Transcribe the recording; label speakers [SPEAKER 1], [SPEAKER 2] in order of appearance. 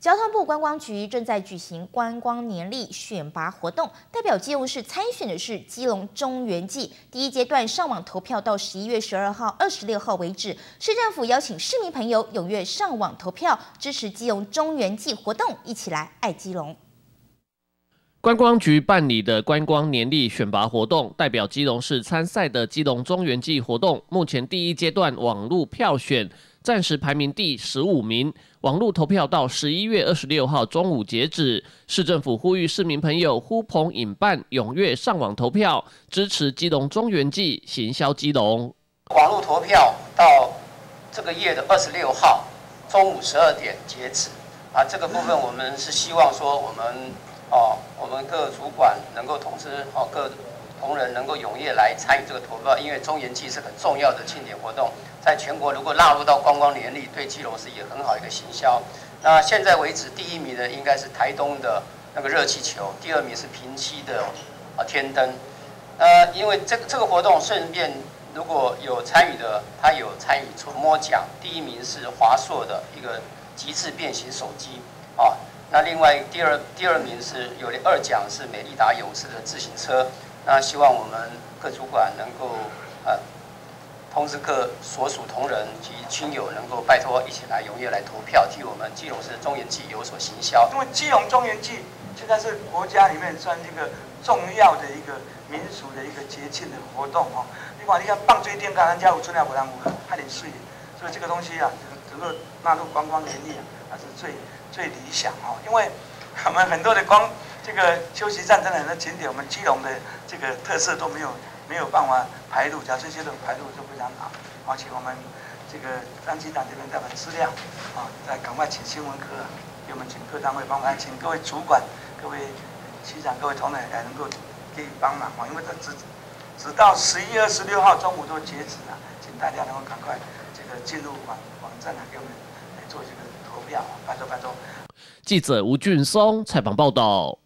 [SPEAKER 1] 交通部观光局正在举行观光年历选拔活动，代表基隆市参选的是基隆中原记第一阶段上网投票，到十一月十二号、二十六号为止。市政府邀请市民朋友踊跃上网投票，支持基隆中原记活动，一起来爱基隆。
[SPEAKER 2] 观光局办理的观光年历选拔活动，代表基隆市参赛的基隆中原季活动，目前第一阶段网络票选。暂时排名第十五名，网络投票到十一月二十六号中午截止。市政府呼吁市民朋友呼朋引伴，踊跃上网投票，支持基隆中原记行销基隆。
[SPEAKER 3] 网络投票到这个月的二十六号中午十二点截止。啊，这个部分我们是希望说，我们哦，我们各主管能够通知哦各。同仁能够踊跃来参与这个投票，因为中原祭是很重要的庆典活动，在全国如果纳入到观光年历，对基隆是也很好一个行销。那现在为止，第一名呢应该是台东的那个热气球，第二名是平溪的啊天灯。呃，因为这这个活动顺便如果有参与的，他有参与触摸奖，第一名是华硕的一个极致变形手机啊。那另外第二第二名是有的二奖是美利达勇士的自行车。那希望我们各主管能够呃通知各所属同仁及亲友，能够拜托一起来踊跃来投票，替我们基隆市中原祭有所行销。
[SPEAKER 4] 因为基隆中原祭现在是国家里面算一个重要的一个民俗的一个节庆的活动哈。你看，你看棒槌电杆，人家有春料不让五还得税，所以这个东西啊，能够纳入观光年历啊，那是最最理想哈。因为我们很多的光。这个休息站真的很多景点，我们基隆的这个特色都没有没有办法排路，假这些的排路就非常好。而且我们这个张局长这边带份资料啊，再赶快请新闻科给我们请各单位帮忙，请各位主管、各位机长、各位同仁来能够给予帮忙啊，因为这只直到十一月二十六号中午都截止了，请大家能够赶快这个进入网网站来给我们来做这个投票，拜托拜托。
[SPEAKER 2] 记者吴俊松采访报道。